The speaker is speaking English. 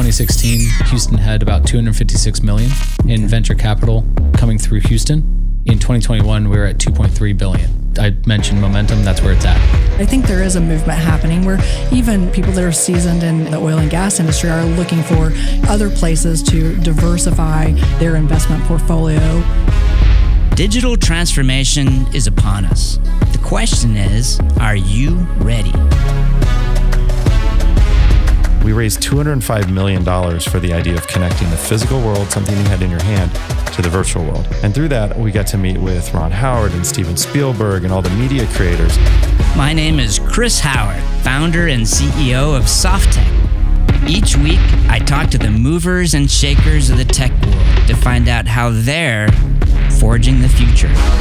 2016, Houston had about 256 million in venture capital coming through Houston. In 2021, we were at 2.3 billion. I mentioned momentum, that's where it's at. I think there is a movement happening where even people that are seasoned in the oil and gas industry are looking for other places to diversify their investment portfolio. Digital transformation is upon us. The question is, are you ready? We raised $205 million for the idea of connecting the physical world, something you had in your hand, to the virtual world. And through that, we got to meet with Ron Howard and Steven Spielberg and all the media creators. My name is Chris Howard, founder and CEO of Softeq. Each week, I talk to the movers and shakers of the tech world to find out how they're forging the future.